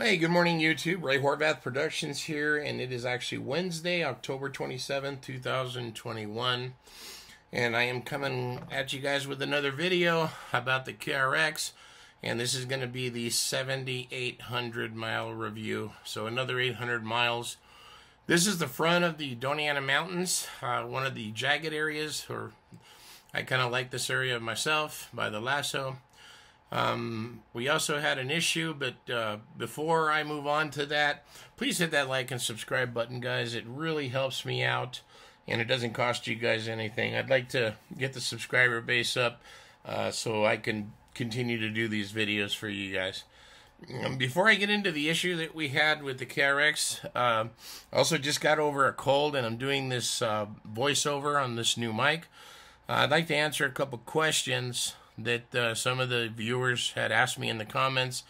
Hey, good morning, YouTube. Ray Horvath Productions here, and it is actually Wednesday, October 27th, 2021. And I am coming at you guys with another video about the KRX, and this is going to be the 7,800 mile review. So, another 800 miles. This is the front of the Doña Ana Mountains, uh, one of the jagged areas, or I kind of like this area myself by the lasso. Um, we also had an issue, but uh, before I move on to that, please hit that like and subscribe button, guys. It really helps me out, and it doesn't cost you guys anything. I'd like to get the subscriber base up uh, so I can continue to do these videos for you guys. Um, before I get into the issue that we had with the KRX, uh, also just got over a cold, and I'm doing this uh, voiceover on this new mic. I'd like to answer a couple questions that uh, some of the viewers had asked me in the comments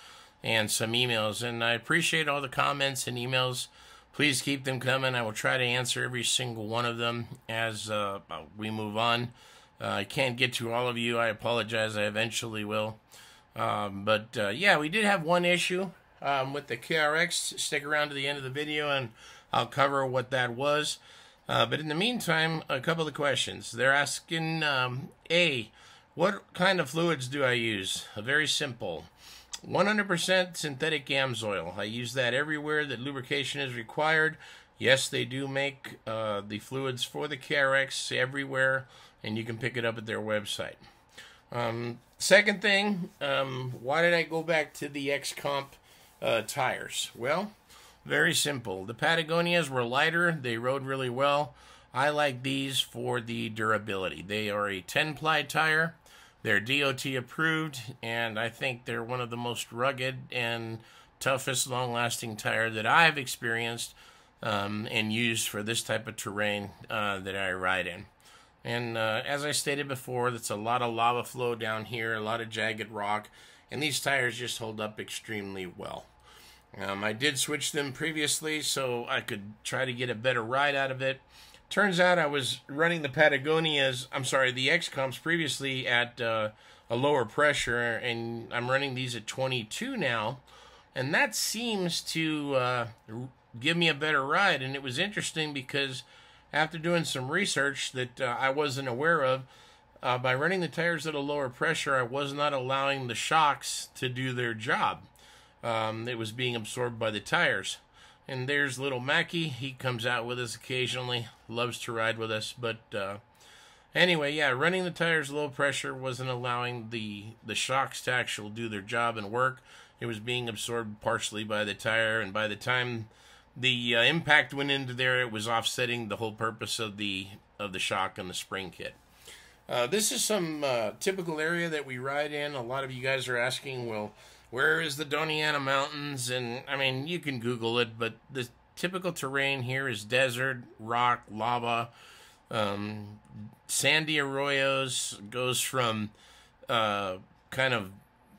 and some emails. And I appreciate all the comments and emails. Please keep them coming. I will try to answer every single one of them as uh, we move on. Uh, I can't get to all of you. I apologize. I eventually will. Um, but uh, yeah, we did have one issue um, with the KRX. Stick around to the end of the video and I'll cover what that was. Uh, but in the meantime, a couple of questions. They're asking um, A, what kind of fluids do I use? A very simple. 100% synthetic AMSOIL. I use that everywhere that lubrication is required. Yes, they do make uh, the fluids for the KRX everywhere, and you can pick it up at their website. Um, second thing, um, why did I go back to the X-Comp uh, tires? Well, very simple. The Patagonias were lighter. They rode really well. I like these for the durability. They are a 10-ply tire. They're DOT approved, and I think they're one of the most rugged and toughest long lasting tire that I've experienced um, and used for this type of terrain uh, that I ride in. And uh, as I stated before, that's a lot of lava flow down here, a lot of jagged rock, and these tires just hold up extremely well. Um, I did switch them previously so I could try to get a better ride out of it. Turns out I was running the Patagonias, I'm sorry, the X-Comps previously at uh, a lower pressure, and I'm running these at 22 now, and that seems to uh, give me a better ride. And it was interesting because after doing some research that uh, I wasn't aware of, uh, by running the tires at a lower pressure, I was not allowing the shocks to do their job. Um, it was being absorbed by the tires. And there's little Mackie. He comes out with us occasionally, loves to ride with us. But uh, anyway, yeah, running the tires low pressure wasn't allowing the the shocks to actually do their job and work. It was being absorbed partially by the tire, and by the time the uh, impact went into there, it was offsetting the whole purpose of the of the shock and the spring kit. Uh, this is some uh, typical area that we ride in. A lot of you guys are asking, well where is the Doña Ana Mountains? And I mean, you can Google it, but the typical terrain here is desert, rock, lava, um, sandy arroyos. Goes from uh, kind of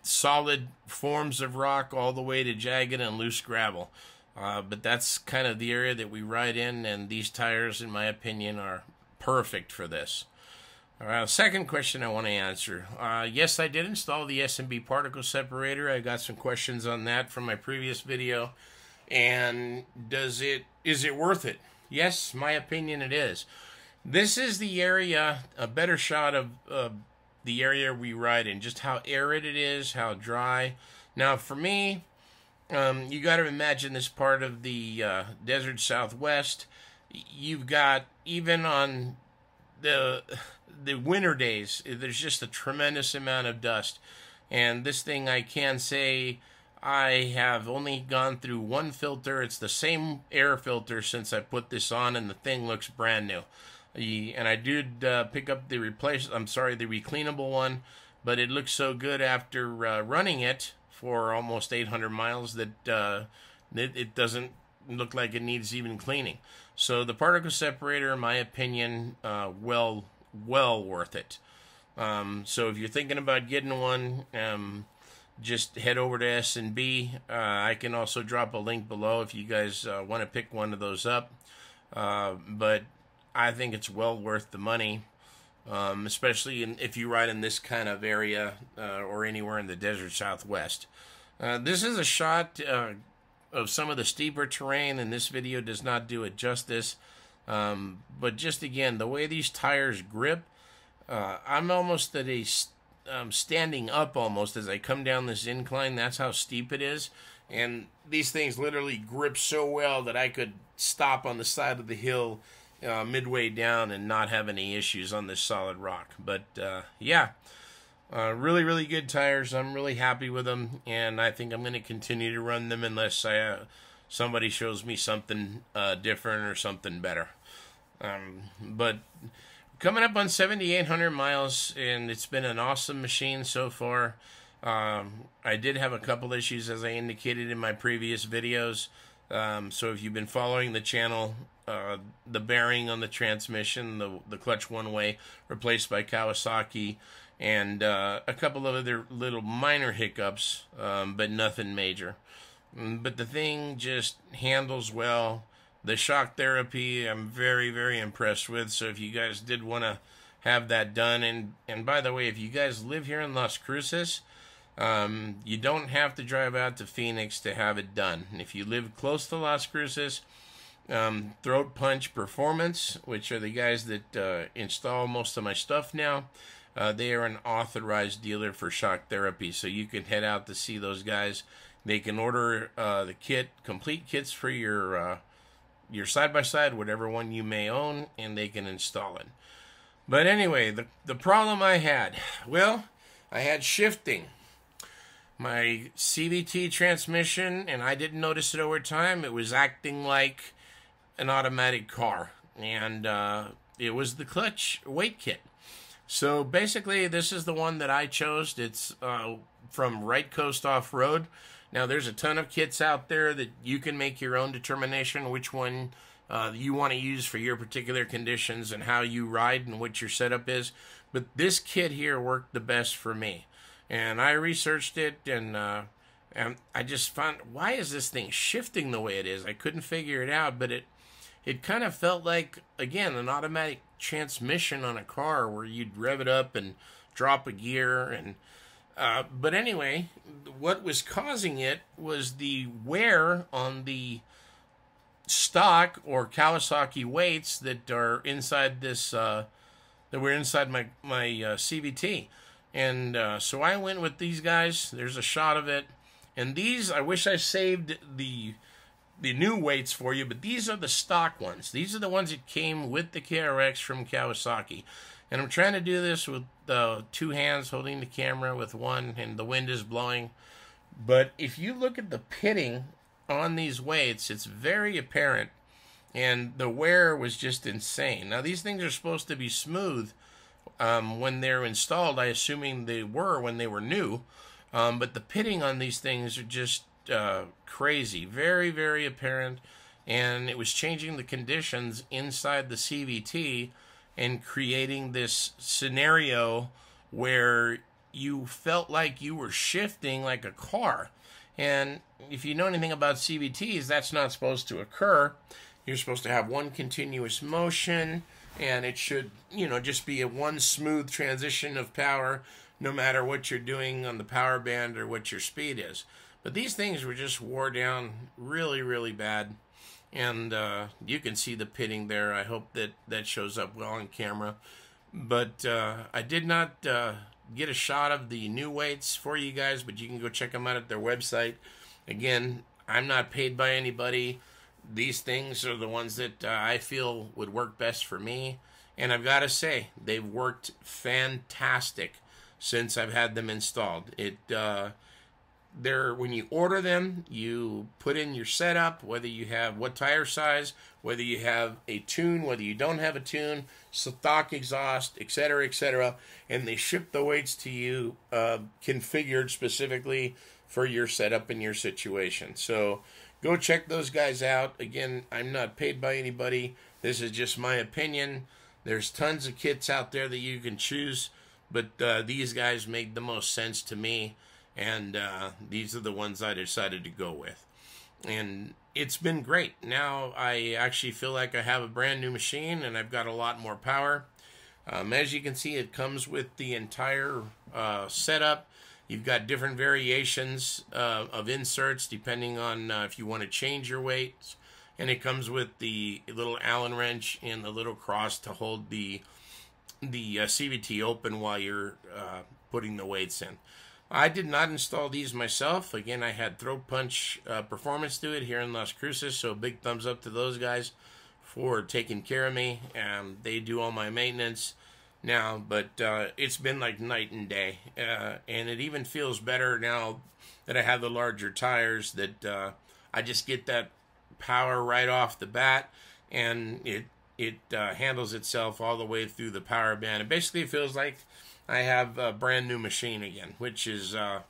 solid forms of rock all the way to jagged and loose gravel. Uh, but that's kind of the area that we ride in, and these tires, in my opinion, are perfect for this. All right, second question I want to answer. Uh, yes, I did install the S&B particle separator. I got some questions on that from my previous video. And does it is it worth it? Yes, my opinion it is. This is the area, a better shot of uh, the area we ride in, just how arid it is, how dry. Now, for me, um, you got to imagine this part of the uh, desert southwest. You've got, even on the the winter days, there's just a tremendous amount of dust. And this thing, I can say, I have only gone through one filter. It's the same air filter since I put this on, and the thing looks brand new. And I did uh, pick up the replace. I'm sorry, the recleanable one, but it looks so good after uh, running it for almost 800 miles that uh, it, it doesn't look like it needs even cleaning. So the particle separator, in my opinion, uh, well well worth it. Um, so if you're thinking about getting one, um, just head over to S&B. Uh, I can also drop a link below if you guys uh, want to pick one of those up. Uh, but I think it's well worth the money, um, especially in, if you ride in this kind of area uh, or anywhere in the desert southwest. Uh, this is a shot of some of the steeper terrain, and this video does not do it justice. Um, but just again, the way these tires grip, uh, I'm almost at a um, standing up almost as I come down this incline. That's how steep it is. And these things literally grip so well that I could stop on the side of the hill uh, midway down and not have any issues on this solid rock. But uh, yeah, uh, really, really good tires. I'm really happy with them, and I think I'm going to continue to run them unless I, uh, somebody shows me something uh, different or something better. Um, but coming up on 7,800 miles, and it's been an awesome machine so far. Um, I did have a couple issues, as I indicated in my previous videos. Um, so if you've been following the channel, uh, the bearing on the transmission, the the clutch one way, replaced by Kawasaki, and uh, a couple of other little minor hiccups, um, but nothing major. Mm, but the thing just handles well. The shock therapy, I'm very very impressed with. So if you guys did want to have that done, and and by the way, if you guys live here in Las Cruces um, you don't have to drive out to Phoenix to have it done. If you live close to Las Cruces, um, Throat Punch Performance, which are the guys that uh, install most of my stuff now, uh, they are an authorized dealer for shock therapy. So you can head out to see those guys. They can order uh, the kit, complete kits for your uh, your side by side, whatever one you may own, and they can install it. But anyway, the the problem I had, well, I had shifting my CVT transmission, and I didn't notice it over time. It was acting like an automatic car, and uh, it was the clutch weight kit. So basically, this is the one that I chose. It's uh, from Right Coast Off Road. Now, there's a ton of kits out there that you can make your own determination which one uh, you want to use for your particular conditions and how you ride and what your setup is. But this kit here worked the best for me and I researched it and uh, and I just found why is this thing shifting the way it is? I couldn't figure it out, but it it kind of felt like again an automatic transmission on a car where you'd rev it up and drop a gear and uh, but anyway, what was causing it was the wear on the stock or Kawasaki weights that are inside this uh, that were inside my my uh, CVT. And uh, so I went with these guys. There's a shot of it. And these, I wish I saved the the new weights for you, but these are the stock ones. These are the ones that came with the KRX from Kawasaki. And I'm trying to do this with uh, two hands holding the camera with one, and the wind is blowing. But if you look at the pitting on these weights, it's very apparent. And the wear was just insane. Now, these things are supposed to be smooth, um, when they're installed. I assuming they were when they were new, um, but the pitting on these things are just uh, crazy, very very apparent, and it was changing the conditions inside the CVT and creating this scenario where you felt like you were shifting like a car. And if you know anything about CVTs, that's not supposed to occur. You're supposed to have one continuous motion and it should you know just be a one smooth transition of power no matter what you're doing on the power band or what your speed is but these things were just wore down really really bad. And uh, you can see the pitting there. I hope that that shows up well on camera. But uh, i did not uh, get a shot of the new weights for you guys but you can go check them out at their website. Again i'm not paid by anybody. These things are the ones that uh, I feel would work best for me. And I've got to say, they've worked fantastic since I've had them installed. It uh, they're when you order them, you put in your setup, whether you have what tire size, whether you have a tune, whether you don't have a tune, stock exhaust, etc., etc., and they ship the weights to you uh, configured specifically for your setup and your situation. So Go check those guys out. Again, I'm not paid by anybody. This is just my opinion. There's tons of kits out there that you can choose, but uh, these guys make the most sense to me, and uh, these are the ones I decided to go with. And it's been great. Now I actually feel like I have a brand new machine, and I've got a lot more power. Um, as you can see, it comes with the entire uh, setup You've got different variations uh, of inserts depending on uh, if you want to change your weights. And it comes with the little Allen wrench and the little cross to hold the the uh, CVT open while you're uh, putting the weights in. I did not install these myself. Again, I had Throat Punch uh, Performance do it here in Las Cruces, so big thumbs up to those guys for taking care of me. Um, they do all my maintenance now, but uh, it's been like night and day. Uh, and it even feels better now that I have the larger tires that uh, I just get that power right off the bat and it it uh, handles itself all the way through the power band. It basically feels like I have a brand new machine again, which is uh,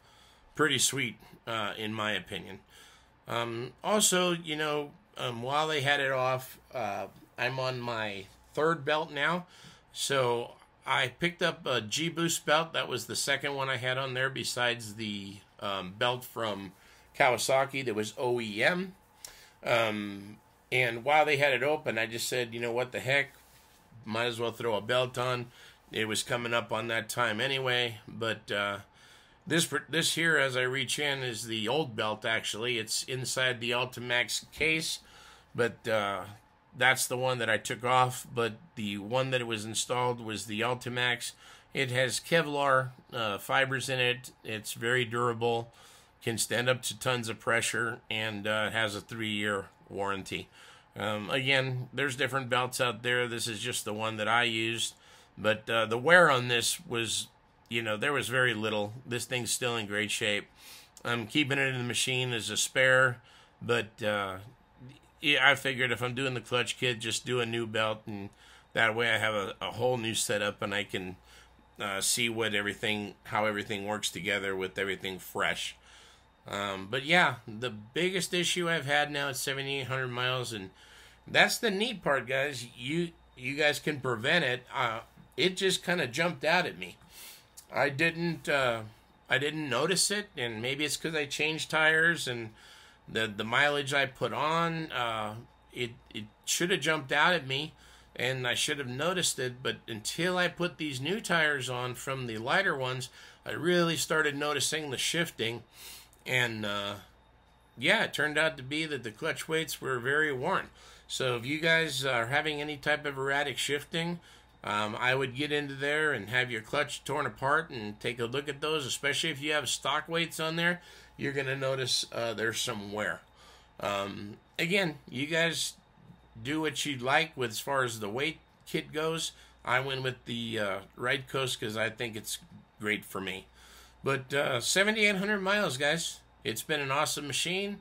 pretty sweet uh, in my opinion. Um, also, you know, um, while they had it off, I'm on my third belt now. So I picked up a G Boost belt. That was the second one I had on there, besides the um, belt from Kawasaki that was OEM. Um, and while they had it open, I just said, you know what the heck, might as well throw a belt on. It was coming up on that time anyway, but uh, this this here, as I reach in, is the old belt. Actually, it's inside the Ultimax case, but uh, that's the one that I took off, but the one that it was installed was the Ultimax. It has Kevlar uh, fibers in it. It's very durable, can stand up to tons of pressure, and uh, has a three-year warranty. Um, again, there's different belts out there. This is just the one that I used, but uh, the wear on this was, you know, there was very little. This thing's still in great shape. I'm keeping it in the machine as a spare, but uh, I figured if I'm doing the clutch kit, just do a new belt, and that way I have a, a whole new setup, and I can uh, see what everything, how everything works together with everything fresh. Um, but yeah, the biggest issue I've had now is 7,800 miles, and that's the neat part, guys. You you guys can prevent it. Uh, it just kind of jumped out at me. I didn't uh, I didn't notice it, and maybe it's because I changed tires and the the mileage I put on, uh, it it should have jumped out at me, and I should have noticed it. But until I put these new tires on from the lighter ones, I really started noticing the shifting, and uh, yeah, it turned out to be that the clutch weights were very worn. So if you guys are having any type of erratic shifting, um, I would get into there and have your clutch torn apart and take a look at those, especially if you have stock weights on there you're going to notice uh, there's some wear. Um, again, you guys do what you'd like with as far as the weight kit goes. I went with the uh, Right Coast because I think it's great for me. But uh, 7,800 miles, guys. It's been an awesome machine.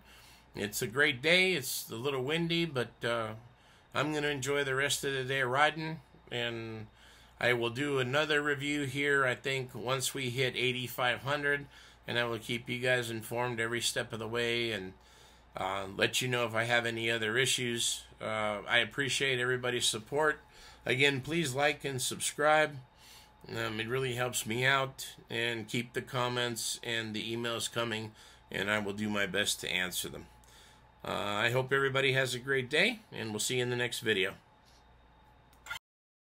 It's a great day. It's a little windy, but uh, I'm going to enjoy the rest of the day riding. And I will do another review here, I think, once we hit 8,500 and I will keep you guys informed every step of the way and uh, let you know if I have any other issues. Uh, I appreciate everybody's support. Again, please like and subscribe. Um, it really helps me out and keep the comments and the emails coming, and I will do my best to answer them. Uh, I hope everybody has a great day, and we'll see you in the next video.